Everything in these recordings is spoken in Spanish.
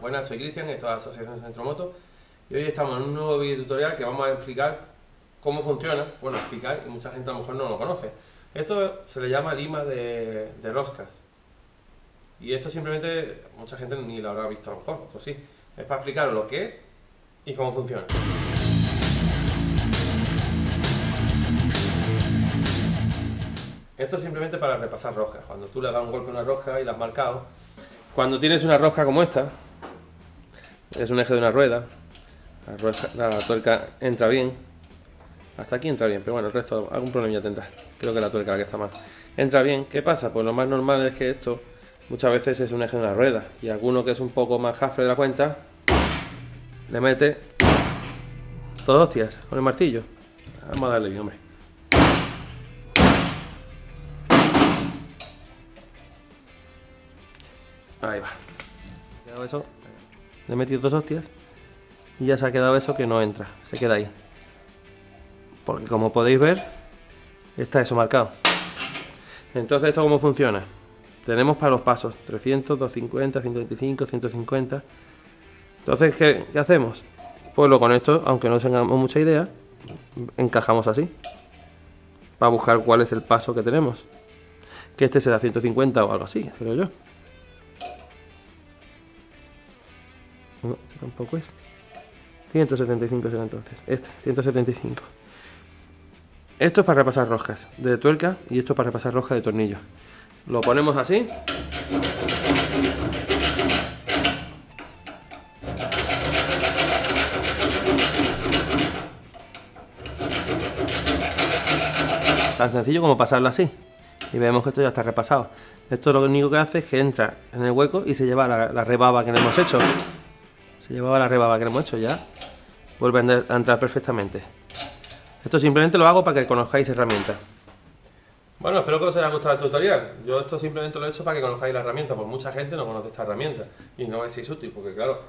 Buenas, soy Cristian, esto es la Asociación Centro Moto y hoy estamos en un nuevo video tutorial que vamos a explicar cómo funciona, bueno, explicar y mucha gente a lo mejor no lo conoce. Esto se le llama lima de, de roscas y esto simplemente mucha gente ni lo habrá visto a lo mejor, otros sí. Es para explicaros lo que es y cómo funciona. Esto es simplemente para repasar roscas. Cuando tú le das un golpe a una rosca y la has marcado, cuando tienes una rosca como esta, es un eje de una rueda, la, tuerca entra bien, hasta aquí entra bien, pero bueno, el resto algún problema tendrá. Creo que la tuerca que está mal. Entra bien, ¿qué pasa? Pues lo más normal es que esto muchas veces es un eje de una rueda y alguno que es un poco más jafre de la cuenta le mete dos hostias con el martillo. Vamos a darle bien, hombre. Ahí va. Eso. Le he metido dos hostias. Y ya se ha quedado eso que no entra. Se queda ahí. Porque como podéis ver, está eso marcado. Entonces, ¿esto cómo funciona? Tenemos para los pasos 300, 250, 125, 150. Entonces, ¿qué, ¿qué hacemos? Pues lo con esto, aunque no tengamos mucha idea, encajamos así. Para buscar cuál es el paso que tenemos. Que este será 150 o algo así, creo yo. No, tampoco es. 175 será entonces. Este, 175. Esto es para repasar roscas de tuerca y esto es para repasar roscas de tornillo. Lo ponemos así. Tan sencillo como pasarlo así. Y vemos que esto ya está repasado. Esto lo único que hace es que entra en el hueco y se lleva la, la rebaba que le hemos hecho llevaba la rebaba que hemos hecho ya. Vuelve a entrar perfectamente. Esto simplemente lo hago para que conozcáis herramientas. Bueno, espero que os haya gustado el tutorial. Yo esto simplemente lo he hecho para que conozcáis la herramienta, porque mucha gente no conoce esta herramienta y no es útil, porque claro,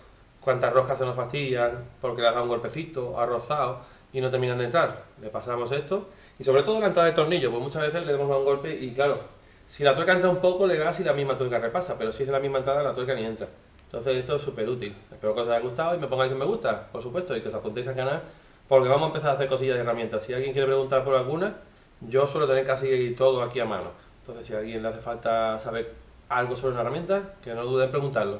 cuántas roscas se nos fastidian porque le has dado un golpecito, ha rozado y no terminan de entrar. Le pasamos esto y sobre todo la entrada de tornillo, pues muchas veces le damos un golpe y claro, si la tuerca entra un poco le das y la misma tuerca repasa, pero si es la misma entrada la tuerca ni entra. Entonces esto es súper útil. Espero que os haya gustado y me pongáis un me gusta, por supuesto, y que os apuntéis al canal porque vamos a empezar a hacer cosillas de herramientas. Si alguien quiere preguntar por alguna, yo suelo tener casi todo aquí a mano. Entonces si a alguien le hace falta saber algo sobre una herramienta, que no dude en preguntarlo.